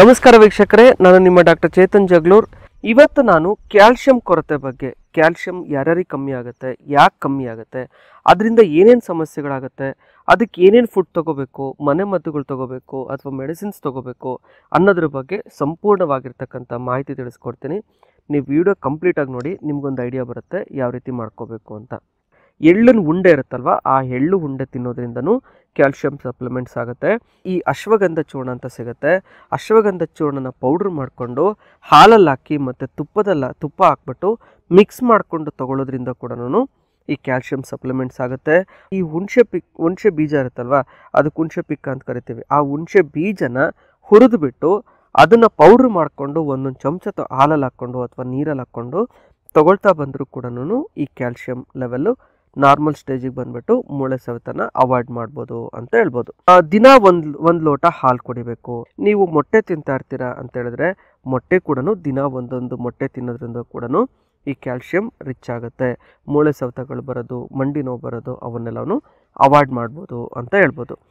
ನಮಸ್ಕಾರ ವೀಕ್ಷಕರೇ, ನಾನು ನಿಮ್ಮ ಡಾಕ್ಟರ್ ಚೇತನ್ ಜಗ್ಲೂರ್. ಇವತ್ತು ನಾನು ಕ್ಯಾಲ್ಶಿಯಂ ಕೊರತೆ ಬಗ್ಗೆ, ಕ್ಯಾಲ್ಶಿಯಂ ಯಾರ್ಯಾರಿಗೆ ಕಮ್ಮಿ ಆಗುತ್ತೆ, ಯಾಕೆ ಕಮ್ಮಿ ಆಗುತ್ತೆ, ಅದರಿಂದ ಏನೇನು ಸಮಸ್ಯೆಗಳಾಗುತ್ತೆ, ಅದಕ್ಕೆ ಏನೇನು ಫುಡ್ ತಗೋಬೇಕು, ಮನೆ ಮದ್ದುಗಳು ತಗೋಬೇಕು, ಅಥವಾ ಮೆಡಿಸಿನ್ಸ್ ತಗೋಬೇಕು ಅನ್ನೋದ್ರ ಬಗ್ಗೆ ಸಂಪೂರ್ಣವಾಗಿರ್ತಕ್ಕಂಥ ಮಾಹಿತಿ ತಿಳಿಸ್ಕೊಡ್ತೀನಿ. ನೀವು ವಿಡಿಯೋ ಕಂಪ್ಲೀಟಾಗಿ ನೋಡಿ, ನಿಮಗೊಂದು ಐಡಿಯಾ ಬರುತ್ತೆ, ಯಾವ ರೀತಿ ಮಾಡ್ಕೋಬೇಕು ಅಂತ. ಎಳ್ಳಿನ ಉಂಡೆ ಇರುತ್ತಲ್ವ, ಆ ಎಳ್ಳು ಉಂಡೆ ತಿನ್ನೋದ್ರಿಂದನೂ ಕ್ಯಾಲ್ಶಿಯಂ ಸಪ್ಲಿಮೆಂಟ್ಸ್ ಆಗುತ್ತೆ. ಈ ಅಶ್ವಗಂಧ ಚೂರ್ಣ ಅಂತ ಸಿಗುತ್ತೆ. ಅಶ್ವಗಂಧ ಚೂರ್ಣನ ಪೌಡ್ರ್ ಮಾಡಿಕೊಂಡು ಹಾಲಲ್ಲಿ ಹಾಕಿ ಮತ್ತು ತುಪ್ಪದಲ್ಲ, ತುಪ್ಪ ಹಾಕ್ಬಿಟ್ಟು ಮಿಕ್ಸ್ ಮಾಡಿಕೊಂಡು ತಗೊಳ್ಳೋದ್ರಿಂದ ಕೂಡ ಈ ಕ್ಯಾಲ್ಶಿಯಂ ಸಪ್ಲಿಮೆಂಟ್ಸ್ ಆಗುತ್ತೆ. ಈ ಹುಣಸೆ ಪಿಕ್ ಹುಣಸೆ ಬೀಜ ಇರುತ್ತಲ್ವ, ಅದಕ್ಕೆ ಹುಣಸೆ ಪಿಕ್ ಅಂತ ಕರಿತೀವಿ. ಆ ಹುಣಸೆ ಬೀಜನ ಹುರಿದುಬಿಟ್ಟು ಅದನ್ನು ಪೌಡ್ರ್ ಮಾಡಿಕೊಂಡು ಒಂದೊಂದು ಚಮಚ ಹಾಲಲ್ಲಿ ಹಾಕ್ಕೊಂಡು ಅಥವಾ ನೀರಲ್ಲಿ ಹಾಕ್ಕೊಂಡು ತಗೊಳ್ತಾ ಬಂದರೂ ಕೂಡ ಈ ಕ್ಯಾಲ್ಶಿಯಂ ಲೆವೆಲ್ಲು ನಾರ್ಮಲ್ ಸ್ಟೇಜಿಗೆ ಬಂದ್ಬಿಟ್ಟು ಮೂಳೆ ಸವೆತನ ಅವಾಯ್ಡ್ ಮಾಡ್ಬೋದು ಅಂತ ಹೇಳ್ಬೋದು. ದಿನ ಒಂದ್ ಒಂದ್ ಲೋಟ ಹಾಲು ಕುಡಿಬೇಕು. ನೀವು ಮೊಟ್ಟೆ ತಿಂತಾ ಇರ್ತೀರಾ ಅಂತ ಹೇಳಿದ್ರೆ ಮೊಟ್ಟೆ ಕೂಡ ದಿನ ಒಂದೊಂದು ಮೊಟ್ಟೆ ತಿನ್ನೋದ್ರಿಂದ ಕೂಡ ಈ ಕ್ಯಾಲ್ಶಿಯಂ ರಿಚ್ ಆಗುತ್ತೆ. ಮೂಳೆ ಸವೆತಗಳು ಬರೋದು, ಮಂಡಿ ನೋವು ಬರೋದು ಅವನ್ನೆಲ್ಲವೂ ಅವಾಯ್ಡ್ ಮಾಡ್ಬೋದು ಅಂತ ಹೇಳ್ಬೋದು.